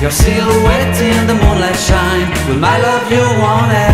your silhouette in the moonlight shine. With my love, you won't ever